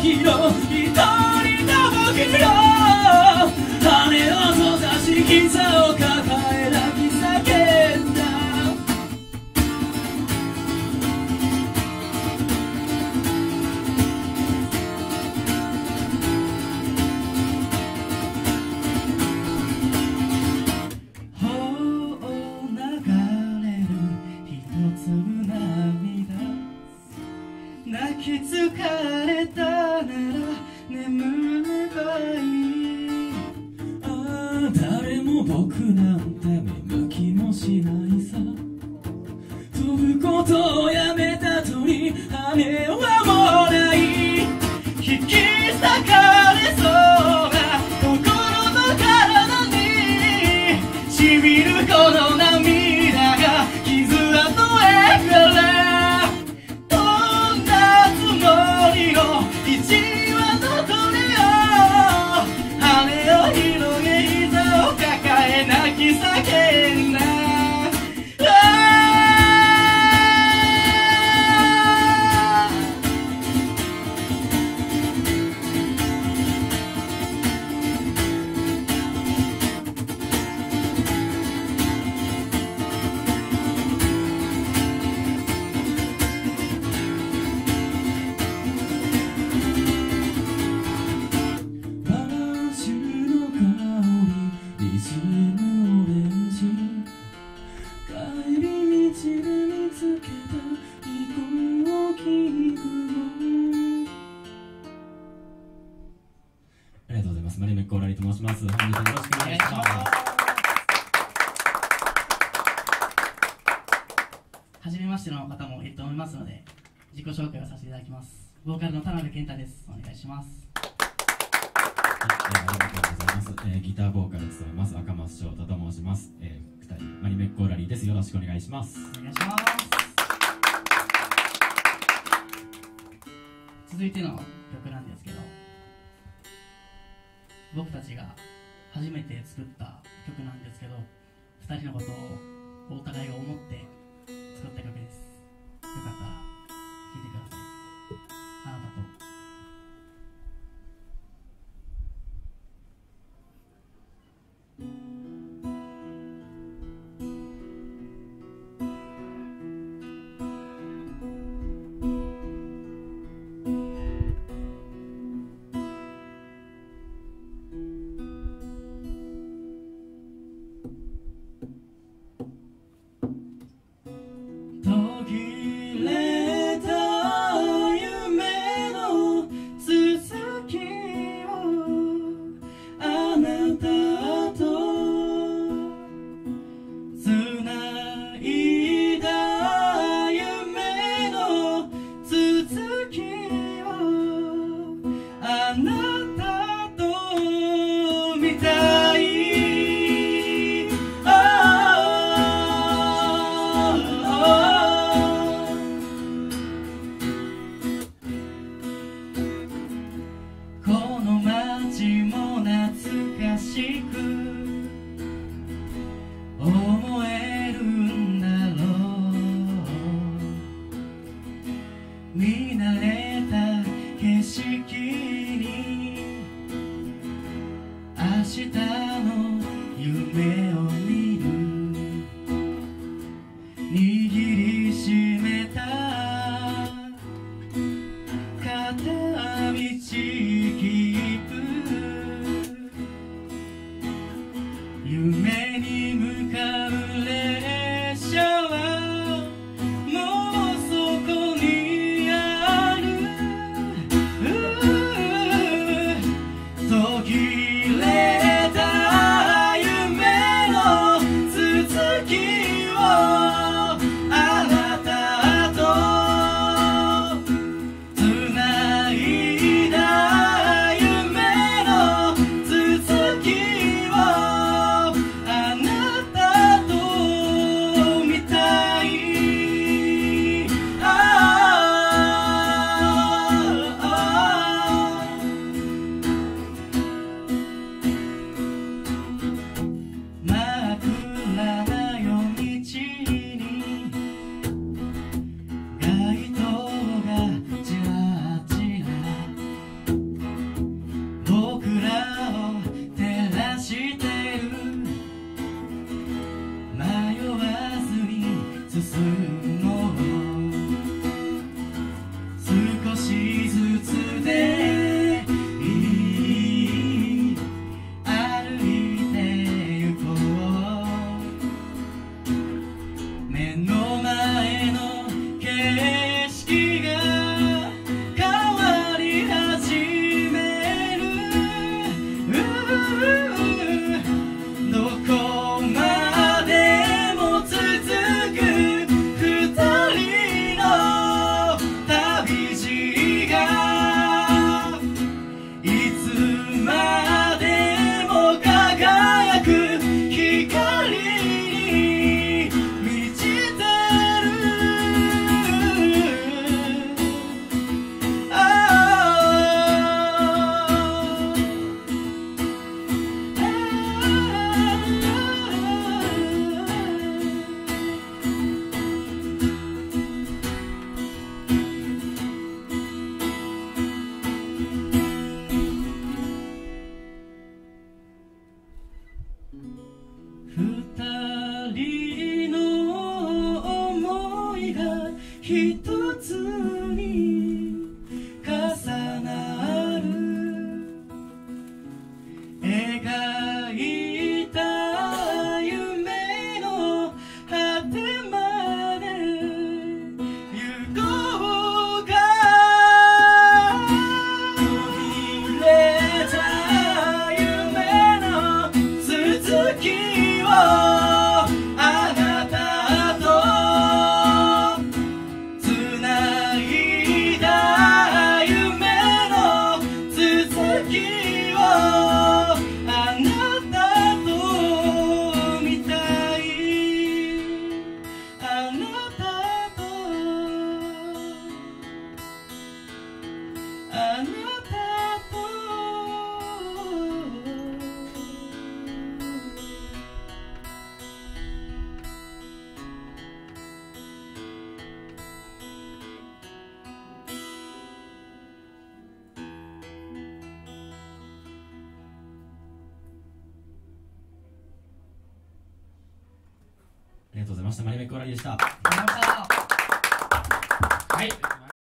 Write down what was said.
ひろ一人の僕ら羽を閉ざし刻を誰も僕なんて見向きもしないさ。飛ぶことをやめた鳥羽はもうない。引き裂かれそうな心と体にしみるこのと申します。本日もよろしくお願いします。はじめましての方もいると思いますので自己紹介をさせていただきます。ボーカルの田辺健太です。お願いします。はいえーありがとうございます、えーギターボーカルを務めます赤松翔太と申します、えー、2人マリメッコーラリーです。よろしくお願いします。お願いします。続いての曲なんですけど僕たちが初めて作った曲なんですけど2人のことをお互いが思って作った曲です。よかった見慣れた景色に明日の夢を見る。握りしめた片道。思。とうございました。マリメッラリでした。ありがとうございました。はい。